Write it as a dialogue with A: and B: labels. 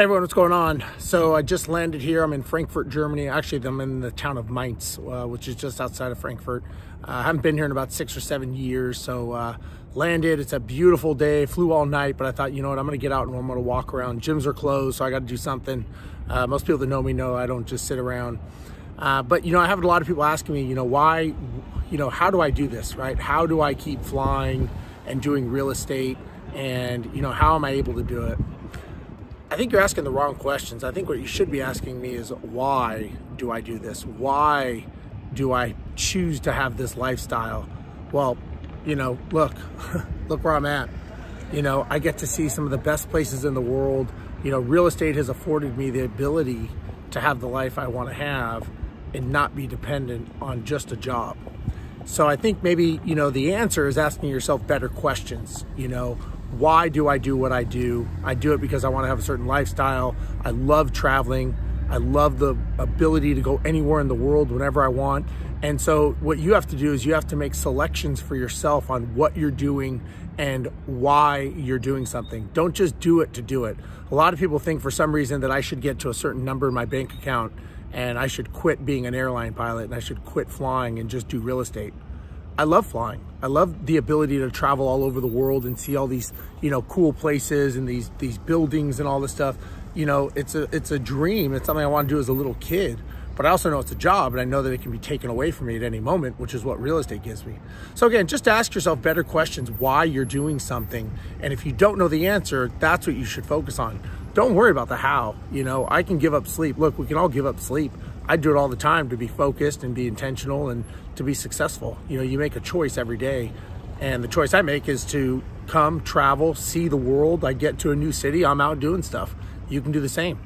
A: Hey everyone, what's going on? So I just landed here. I'm in Frankfurt, Germany. Actually, I'm in the town of Mainz, uh, which is just outside of Frankfurt. Uh, I haven't been here in about six or seven years. So uh, landed. It's a beautiful day. Flew all night, but I thought, you know what? I'm going to get out and I'm going to walk around. Gyms are closed, so I got to do something. Uh, most people that know me know I don't just sit around. Uh, but you know, I have a lot of people asking me, you know, why, you know, how do I do this, right? How do I keep flying and doing real estate? And you know, how am I able to do it? I think you're asking the wrong questions. I think what you should be asking me is why do I do this? Why do I choose to have this lifestyle? Well, you know, look, look where I'm at. You know, I get to see some of the best places in the world. You know, real estate has afforded me the ability to have the life I want to have and not be dependent on just a job. So I think maybe, you know, the answer is asking yourself better questions. You know, why do I do what I do? I do it because I want to have a certain lifestyle. I love traveling. I love the ability to go anywhere in the world whenever I want. And so what you have to do is you have to make selections for yourself on what you're doing and why you're doing something. Don't just do it to do it. A lot of people think for some reason that I should get to a certain number in my bank account and I should quit being an airline pilot and I should quit flying and just do real estate. I love flying. I love the ability to travel all over the world and see all these, you know, cool places and these these buildings and all this stuff. You know, it's a it's a dream. It's something I want to do as a little kid. But I also know it's a job and I know that it can be taken away from me at any moment, which is what real estate gives me. So again, just ask yourself better questions why you're doing something. And if you don't know the answer, that's what you should focus on. Don't worry about the how. You know, I can give up sleep. Look, we can all give up sleep. I do it all the time to be focused and be intentional and to be successful. You know, you make a choice every day. And the choice I make is to come, travel, see the world. I get to a new city, I'm out doing stuff. You can do the same.